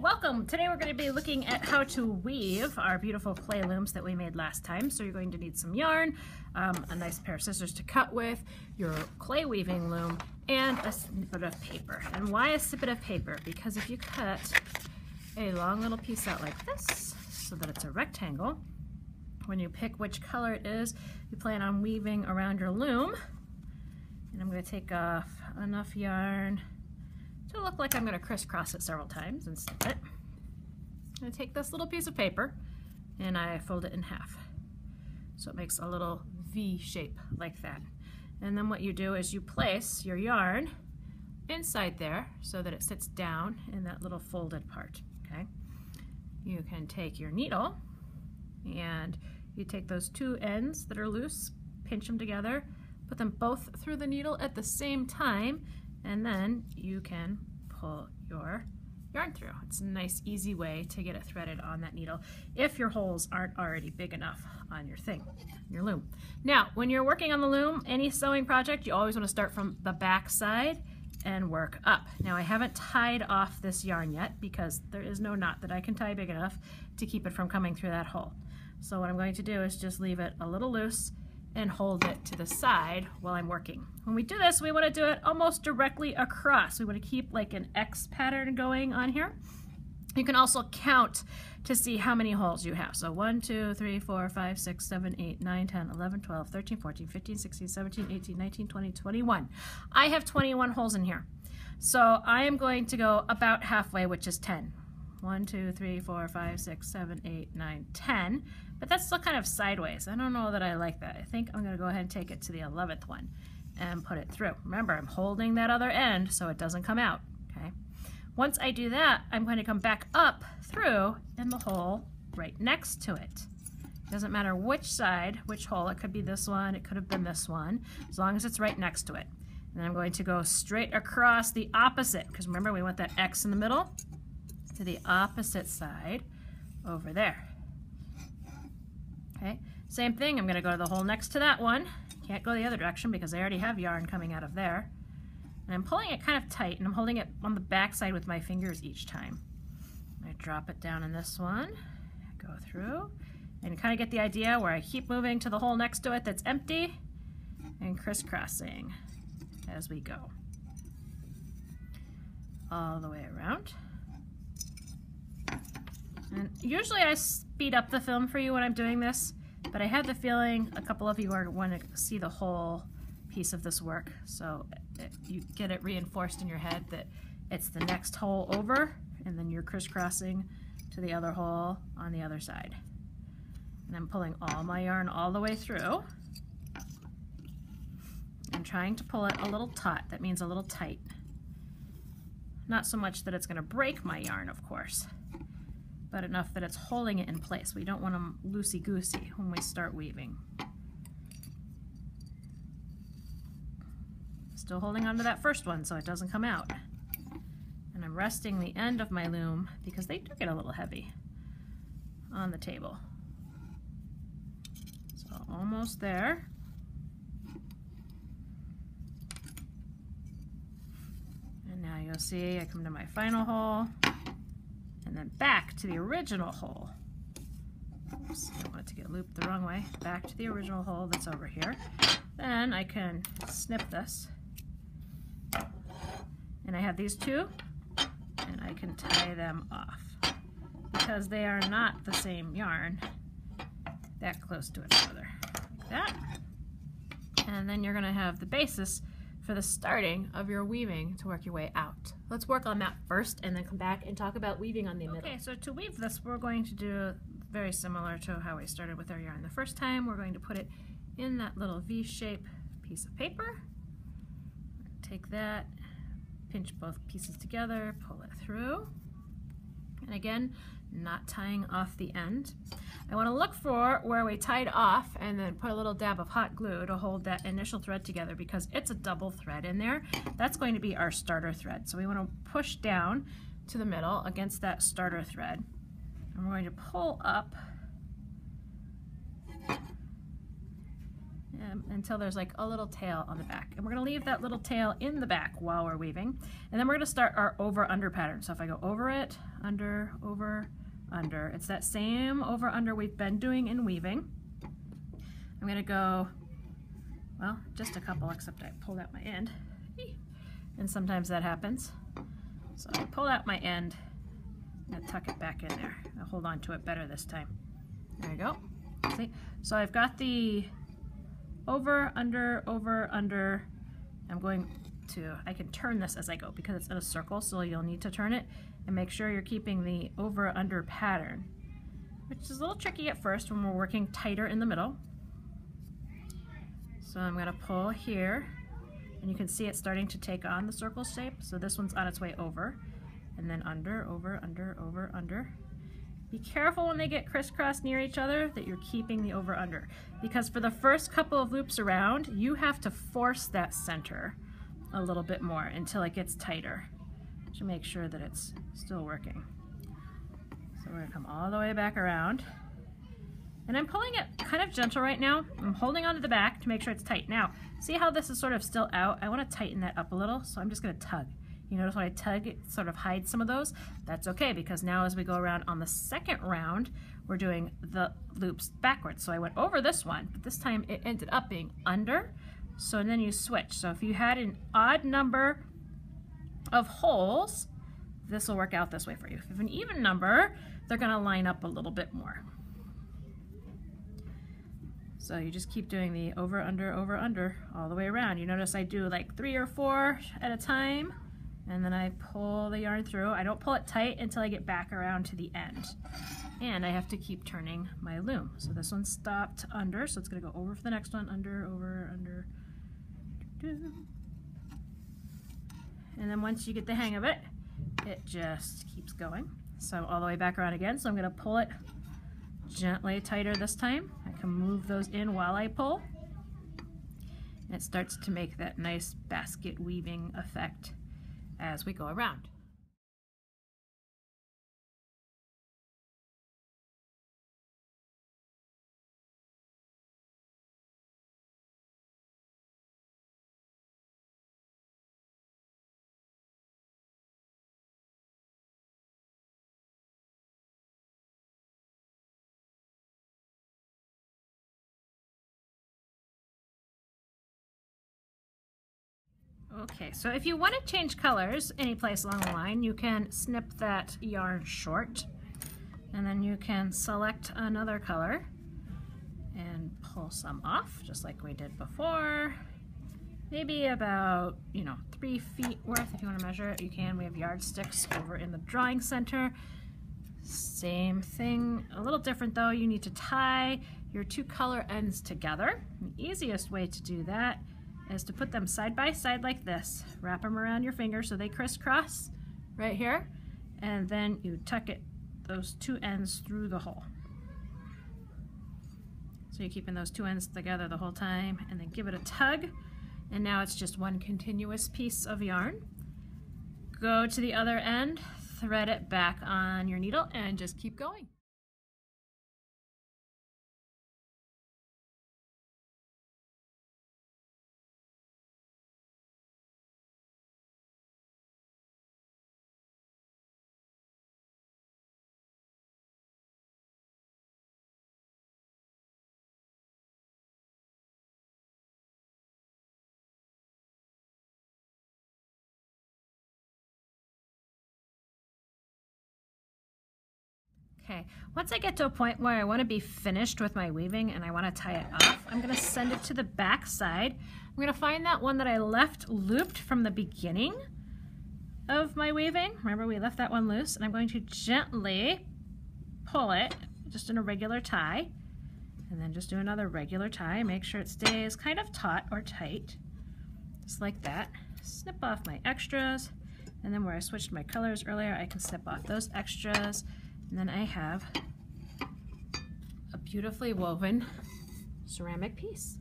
Welcome. Today we're going to be looking at how to weave our beautiful clay looms that we made last time. So you're going to need some yarn, um, a nice pair of scissors to cut with, your clay weaving loom, and a snippet of paper. And why a snippet of paper? Because if you cut a long little piece out like this, so that it's a rectangle, when you pick which color it is, you plan on weaving around your loom. And I'm going to take off enough yarn to look like I'm going to crisscross it several times and snip it. I'm going to take this little piece of paper and I fold it in half. So it makes a little V shape like that. And then what you do is you place your yarn inside there so that it sits down in that little folded part, okay? You can take your needle and you take those two ends that are loose, pinch them together, put them both through the needle at the same time and then you can pull your yarn through. It's a nice easy way to get it threaded on that needle if your holes aren't already big enough on your thing, your loom. Now, when you're working on the loom, any sewing project, you always want to start from the back side and work up. Now I haven't tied off this yarn yet because there is no knot that I can tie big enough to keep it from coming through that hole. So what I'm going to do is just leave it a little loose and hold it to the side while I'm working. When we do this, we want to do it almost directly across. We want to keep like an X pattern going on here. You can also count to see how many holes you have. So 1, 2, 3, 4, 5, 6, 7, 8, 9, 10, 11, 12, 13, 14, 15, 16, 17, 18, 19, 20, 21. I have 21 holes in here. So I am going to go about halfway, which is 10. 1, 2, 3, 4, 5, 6, 7, 8, 9, 10. But that's still kind of sideways. I don't know that I like that. I think I'm going to go ahead and take it to the 11th one and put it through. Remember, I'm holding that other end so it doesn't come out, okay? Once I do that, I'm going to come back up through in the hole right next to it. Doesn't matter which side, which hole. It could be this one, it could have been this one, as long as it's right next to it. And I'm going to go straight across the opposite, because remember we want that X in the middle, to the opposite side over there. Okay, same thing, I'm going to go to the hole next to that one. Can't go the other direction because I already have yarn coming out of there. And I'm pulling it kind of tight and I'm holding it on the back side with my fingers each time. I drop it down in this one, go through, and kind of get the idea where I keep moving to the hole next to it that's empty and crisscrossing as we go. All the way around. And usually I speed up the film for you when I'm doing this, but I have the feeling a couple of you are want to see the whole piece of this work, so it, you get it reinforced in your head that it's the next hole over, and then you're crisscrossing to the other hole on the other side. And I'm pulling all my yarn all the way through and trying to pull it a little taut. That means a little tight. Not so much that it's going to break my yarn, of course but enough that it's holding it in place. We don't want them loosey-goosey when we start weaving. Still holding on to that first one so it doesn't come out. And I'm resting the end of my loom because they do get a little heavy on the table. So almost there. And now you'll see I come to my final hole and then back to the original hole. Oops, I don't want it to get looped the wrong way. Back to the original hole that's over here. Then I can snip this. And I have these two, and I can tie them off because they are not the same yarn that close to each other. Like that. And then you're going to have the basis for the starting of your weaving to work your way out. Let's work on that first and then come back and talk about weaving on the middle. Okay, so to weave this, we're going to do very similar to how we started with our yarn the first time. We're going to put it in that little V-shape piece of paper. Take that, pinch both pieces together, pull it through. And again, not tying off the end. I want to look for where we tied off and then put a little dab of hot glue to hold that initial thread together because it's a double thread in there. That's going to be our starter thread. So we want to push down to the middle against that starter thread. And we're going to pull up um, until there's like a little tail on the back. And we're gonna leave that little tail in the back while we're weaving. And then we're gonna start our over under pattern. So if I go over it, under, over, under, it's that same over under we've been doing in weaving. I'm gonna go, well, just a couple except I pulled out my end. And sometimes that happens. So I pulled out my end and tuck it back in there. I'll hold on to it better this time. There we go. See? So I've got the over, under, over, under. I'm going to, I can turn this as I go because it's in a circle, so you'll need to turn it and make sure you're keeping the over, under pattern, which is a little tricky at first when we're working tighter in the middle. So I'm gonna pull here and you can see it starting to take on the circle shape. So this one's on its way over and then under, over, under, over, under. Be careful when they get crisscross near each other that you're keeping the over under because for the first couple of loops around you have to force that center a little bit more until it gets tighter to make sure that it's still working. So we're gonna come all the way back around and I'm pulling it kind of gentle right now. I'm holding onto the back to make sure it's tight. Now, see how this is sort of still out? I wanna tighten that up a little, so I'm just gonna tug. You notice when I tug, it sort of hides some of those. That's okay because now as we go around on the second round, we're doing the loops backwards. So I went over this one, but this time it ended up being under. So then you switch. So if you had an odd number of holes, this will work out this way for you. If you have an even number, they're gonna line up a little bit more. So you just keep doing the over, under, over, under all the way around. You notice I do like three or four at a time and then I pull the yarn through. I don't pull it tight until I get back around to the end. And I have to keep turning my loom. So this one stopped under, so it's gonna go over for the next one, under, over, under. And then once you get the hang of it, it just keeps going. So all the way back around again, so I'm gonna pull it gently tighter this time. I can move those in while I pull. And it starts to make that nice basket weaving effect as we go around. Okay, so if you want to change colors any place along the line, you can snip that yarn short and then you can select another color and pull some off just like we did before. Maybe about, you know, three feet worth if you want to measure it, you can. We have yardsticks over in the drawing center. Same thing, a little different though. You need to tie your two color ends together. The easiest way to do that is to put them side by side like this. Wrap them around your finger so they crisscross right here. And then you tuck it, those two ends through the hole. So you're keeping those two ends together the whole time and then give it a tug. And now it's just one continuous piece of yarn. Go to the other end, thread it back on your needle and just keep going. Okay, once I get to a point where I want to be finished with my weaving and I want to tie it off, I'm going to send it to the back side. I'm going to find that one that I left looped from the beginning of my weaving. Remember we left that one loose and I'm going to gently pull it just in a regular tie and then just do another regular tie. Make sure it stays kind of taut or tight, just like that. Snip off my extras and then where I switched my colors earlier, I can snip off those extras and then I have a beautifully woven ceramic piece.